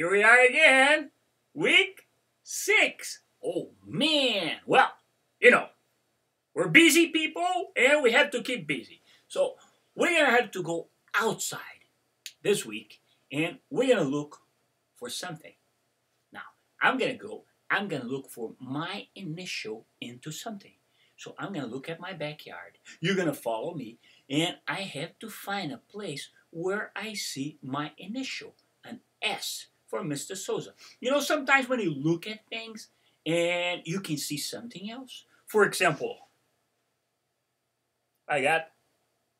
here we are again. Week six. Oh man. Well, you know, we're busy people and we have to keep busy. So we're gonna have to go outside this week and we're gonna look for something. Now, I'm gonna go, I'm gonna look for my initial into something. So I'm gonna look at my backyard. You're gonna follow me, and I have to find a place where I see my initial, an S for Mr. Souza. You know, sometimes when you look at things and you can see something else. For example, I got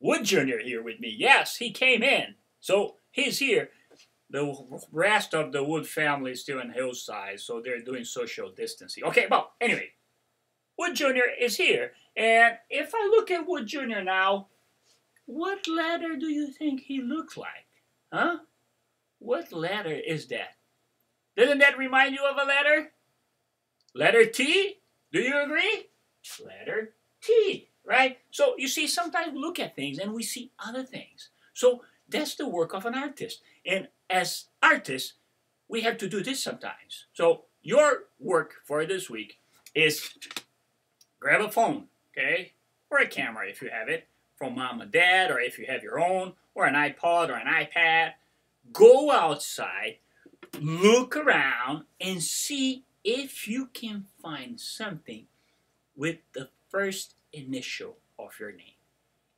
Wood Jr. here with me. Yes, he came in. So he's here. The rest of the Wood family is still in Hillside, so they're doing social distancing. Okay, well, anyway, Wood Jr. is here. And if I look at Wood Jr. now, what letter do you think he looks like? Huh? What letter is that? Doesn't that remind you of a letter? Letter T? Do you agree? Letter T, right? So you see, sometimes we look at things and we see other things. So that's the work of an artist. And as artists, we have to do this sometimes. So your work for this week is grab a phone, okay, or a camera if you have it, from mom and dad, or if you have your own, or an iPod or an iPad. Go outside, look around, and see if you can find something with the first initial of your name.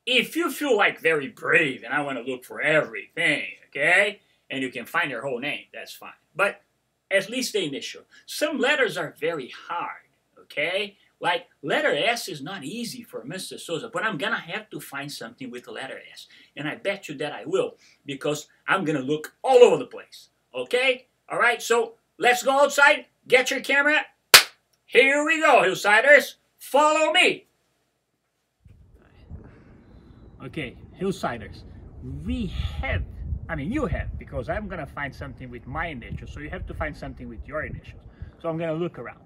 If you feel like very brave and I want to look for everything, okay, and you can find your whole name, that's fine. But at least the initial. Some letters are very hard, okay? Like letter S is not easy for Mr. Souza, but I'm gonna have to find something with letter S. And I bet you that I will because I'm gonna look all over the place. Okay? Alright, so let's go outside, get your camera. Here we go, Hillsiders. Follow me. Okay, Hillsiders, we have, I mean you have, because I'm gonna find something with my initials, so you have to find something with your initials. So I'm gonna look around.